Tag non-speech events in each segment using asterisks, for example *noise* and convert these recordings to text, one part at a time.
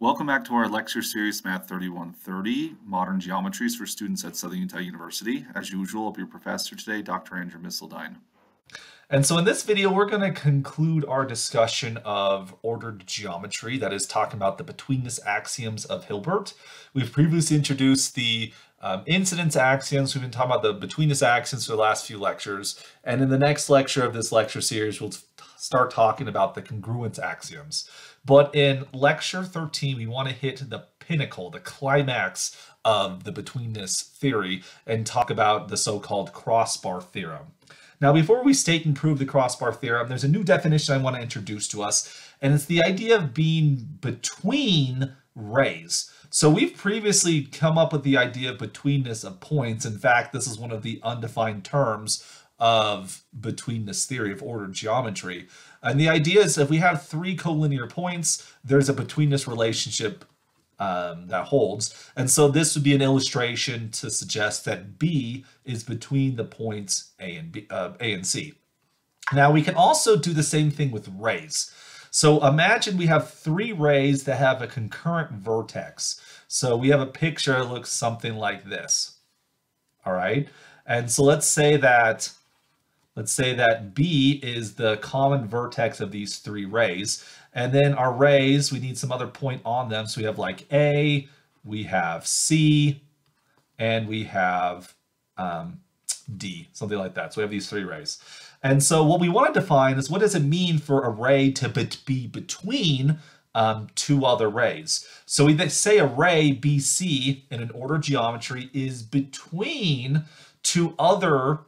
Welcome back to our lecture series Math 3130, Modern Geometries for students at Southern Utah University. As usual, I'll be your professor today, Dr. Andrew Misseldine. And so in this video, we're going to conclude our discussion of ordered geometry, that is talking about the betweenness axioms of Hilbert. We've previously introduced the um, incidence axioms. We've been talking about the betweenness axioms for the last few lectures. And in the next lecture of this lecture series, we'll start talking about the congruence axioms. But in lecture 13, we want to hit the pinnacle, the climax of the betweenness theory and talk about the so-called crossbar theorem. Now, before we state and prove the crossbar theorem, there's a new definition I want to introduce to us, and it's the idea of being between rays. So we've previously come up with the idea of betweenness of points. In fact, this is one of the undefined terms of betweenness theory of ordered geometry. And the idea is if we have three collinear points, there's a betweenness relationship um, that holds. And so this would be an illustration to suggest that B is between the points A and B, uh, A and C. Now we can also do the same thing with rays. So imagine we have three rays that have a concurrent vertex. So we have a picture that looks something like this. All right. And so let's say that let's say that B is the common vertex of these three rays. And then our rays, we need some other point on them. So we have like A, we have C, and we have um, D, something like that. So we have these three rays. And so what we want to define is what does it mean for a ray to be between um, two other rays? So we say a ray BC in an order geometry is between two other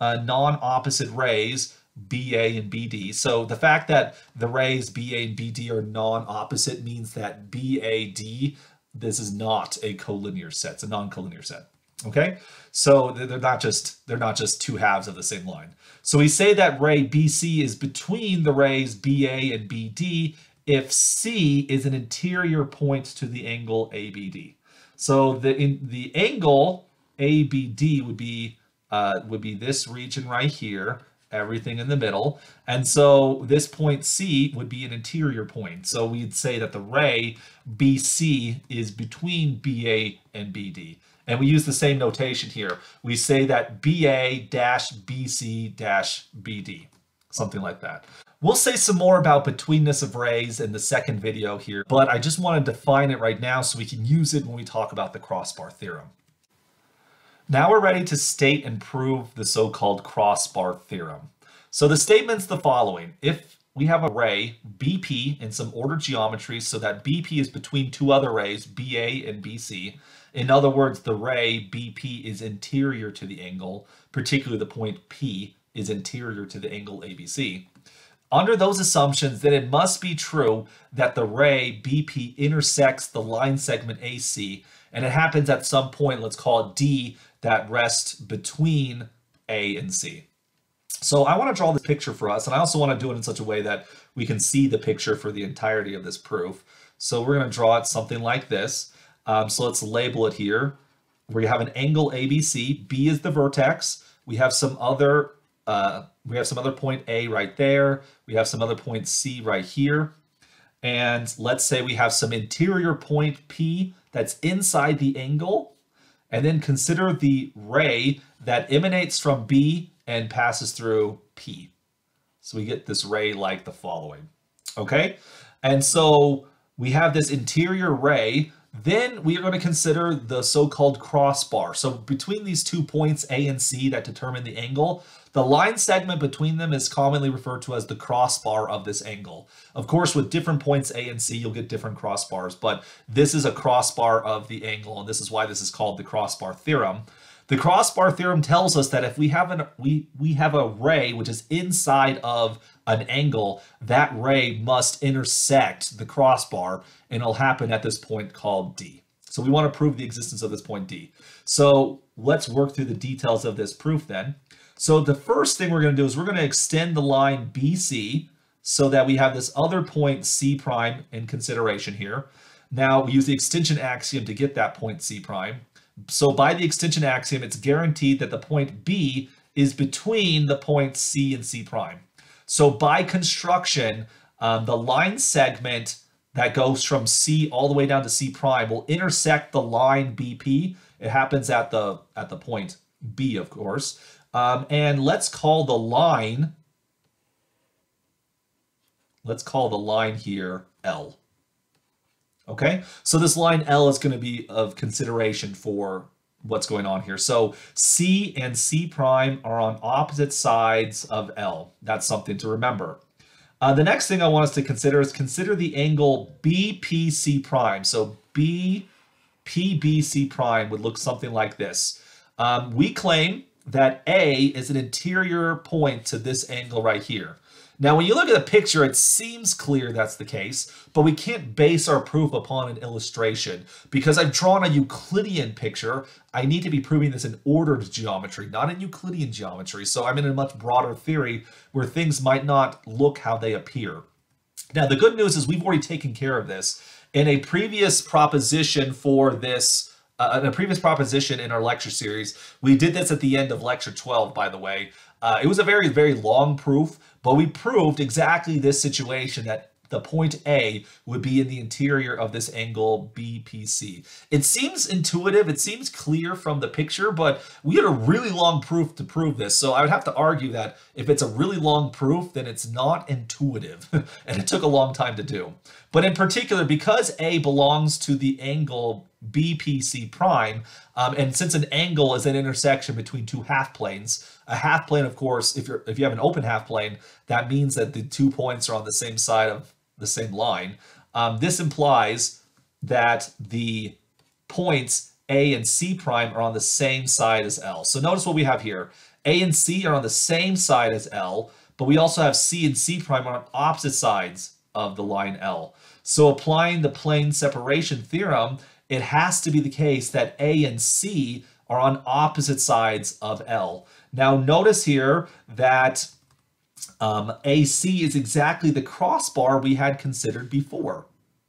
uh, non-opposite rays BA and BD. So the fact that the rays BA and BD are non-opposite means that BAD, this is not a collinear set. It's a non-collinear set. Okay, so they're not just they're not just two halves of the same line. So we say that ray BC is between the rays BA and BD if C is an interior point to the angle ABD. So the in the angle ABD would be uh, would be this region right here, everything in the middle. And so this point C would be an interior point. So we'd say that the ray BC is between BA and BD. And we use the same notation here. We say that BA dash BC dash BD, something like that. We'll say some more about betweenness of rays in the second video here, but I just want to define it right now so we can use it when we talk about the crossbar theorem. Now we're ready to state and prove the so-called crossbar theorem. So the statement's the following. If we have a ray, BP, in some ordered geometry so that BP is between two other rays, BA and BC, in other words, the ray BP is interior to the angle, particularly the point P is interior to the angle ABC. Under those assumptions, then it must be true that the ray BP intersects the line segment AC, and it happens at some point, let's call it D, that rest between A and C. So I want to draw this picture for us, and I also want to do it in such a way that we can see the picture for the entirety of this proof. So we're going to draw it something like this. Um, so let's label it here. We have an angle ABC. B is the vertex. We have some other uh, we have some other point A right there. We have some other point C right here. And let's say we have some interior point P that's inside the angle and then consider the ray that emanates from B and passes through P. So we get this ray like the following, okay? And so we have this interior ray then we are going to consider the so-called crossbar. So between these two points, A and C, that determine the angle, the line segment between them is commonly referred to as the crossbar of this angle. Of course, with different points A and C, you'll get different crossbars, but this is a crossbar of the angle, and this is why this is called the crossbar theorem. The crossbar theorem tells us that if we have an we we have a ray which is inside of an angle, that ray must intersect the crossbar and it'll happen at this point called D. So we want to prove the existence of this point D. So let's work through the details of this proof then. So the first thing we're going to do is we're going to extend the line BC so that we have this other point C prime in consideration here. Now we use the extension axiom to get that point C prime. So by the extension axiom, it's guaranteed that the point B is between the points C and C prime. So by construction, um, the line segment that goes from C all the way down to C prime will intersect the line BP. It happens at the at the point B, of course. Um, and let's call the line, let's call the line here L. Okay, so this line L is going to be of consideration for what's going on here. So C and C prime are on opposite sides of L. That's something to remember. Uh, the next thing I want us to consider is consider the angle BPC prime. So BPBC prime would look something like this. Um, we claim that A is an interior point to this angle right here. Now, when you look at the picture, it seems clear that's the case, but we can't base our proof upon an illustration. Because I've drawn a Euclidean picture, I need to be proving this in ordered geometry, not in Euclidean geometry. So I'm in a much broader theory where things might not look how they appear. Now, the good news is we've already taken care of this. In a previous proposition for this uh, in a previous proposition in our lecture series. We did this at the end of lecture 12, by the way. Uh, it was a very, very long proof, but we proved exactly this situation that the point A would be in the interior of this angle BPC. It seems intuitive, it seems clear from the picture, but we had a really long proof to prove this. So I would have to argue that if it's a really long proof, then it's not intuitive, *laughs* and it took a long time to do. But in particular, because A belongs to the angle BPC prime, um, and since an angle is an intersection between two half planes, a half plane, of course, if you're if you have an open half plane, that means that the two points are on the same side of the same line. Um, this implies that the points A and C prime are on the same side as L. So notice what we have here. A and C are on the same side as L, but we also have C and C prime on opposite sides of the line L. So applying the plane separation theorem, it has to be the case that A and C are on opposite sides of L. Now notice here that um, AC is exactly the crossbar we had considered before.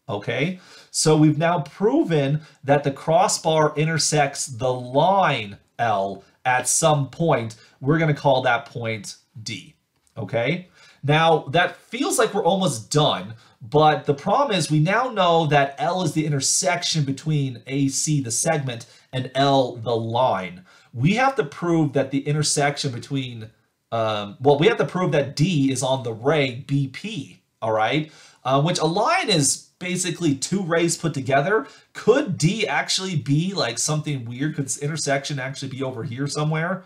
Okay, so we've now proven that the crossbar intersects the line L at some point. We're going to call that point D. Okay, now that feels like we're almost done, but the problem is we now know that L is the intersection between AC, the segment, and L, the line. We have to prove that the intersection between um, well, we have to prove that D is on the ray BP, all right? Uh, which a line is basically two rays put together. Could D actually be like something weird? Could this intersection actually be over here somewhere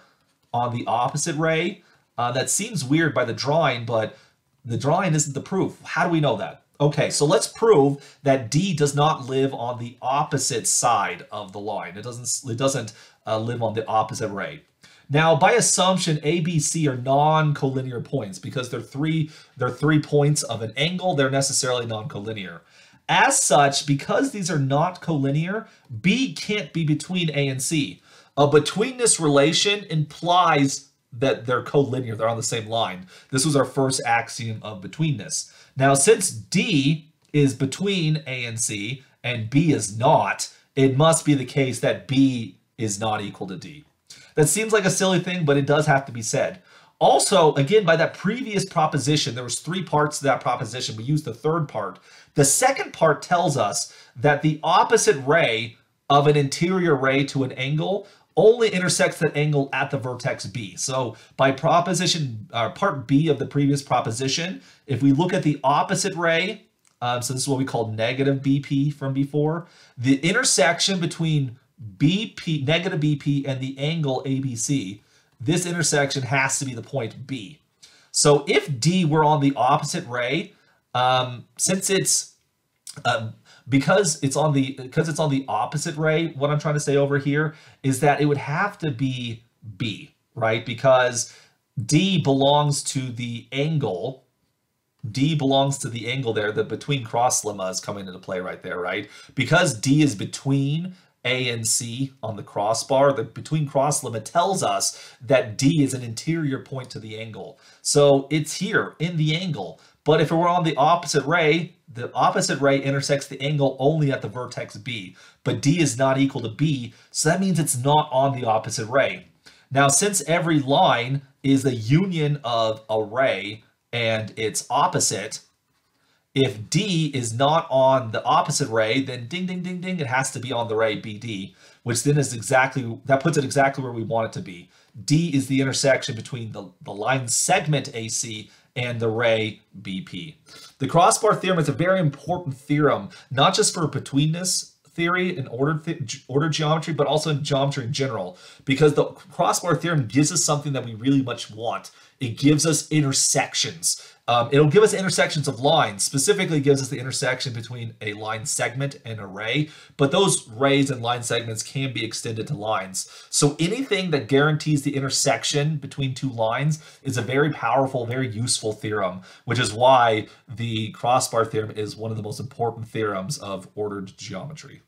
on the opposite ray? Uh, that seems weird by the drawing, but the drawing isn't the proof. How do we know that? Okay, so let's prove that D does not live on the opposite side of the line. It doesn't, it doesn't uh, live on the opposite ray. Now, by assumption, A, B, C are non-collinear points because they're three, they're three points of an angle. They're necessarily non-collinear. As such, because these are not collinear, B can't be between A and C. A betweenness relation implies that they're collinear, they're on the same line. This was our first axiom of betweenness. Now, since D is between A and C and B is not, it must be the case that B is not equal to D. That seems like a silly thing, but it does have to be said. Also, again, by that previous proposition, there was three parts to that proposition. We used the third part. The second part tells us that the opposite ray of an interior ray to an angle only intersects that angle at the vertex B. So by proposition, uh, part B of the previous proposition, if we look at the opposite ray, um, so this is what we call negative BP from before, the intersection between BP, negative BP, and the angle ABC, this intersection has to be the point B. So if D were on the opposite ray, um, since it's um, because it's on the because it's on the opposite ray, what I'm trying to say over here is that it would have to be B, right? Because D belongs to the angle. D belongs to the angle there. The between cross lemma is coming into play right there, right? Because D is between a and C on the crossbar, the between cross lemma tells us that D is an interior point to the angle. So it's here in the angle. But if it were on the opposite ray, the opposite ray intersects the angle only at the vertex B. But D is not equal to B, so that means it's not on the opposite ray. Now, since every line is the union of a ray and its opposite, If D is not on the opposite ray, then ding, ding, ding, ding, it has to be on the ray BD, which then is exactly, that puts it exactly where we want it to be. D is the intersection between the, the line segment AC and the ray BP. The crossbar theorem is a very important theorem, not just for betweenness theory and ordered, th geometry, but also in geometry in general, because the crossbar theorem gives us something that we really much want. It gives us intersections. Um, it'll give us intersections of lines, specifically gives us the intersection between a line segment and a ray, but those rays and line segments can be extended to lines. So anything that guarantees the intersection between two lines is a very powerful, very useful theorem, which is why the crossbar theorem is one of the most important theorems of ordered geometry.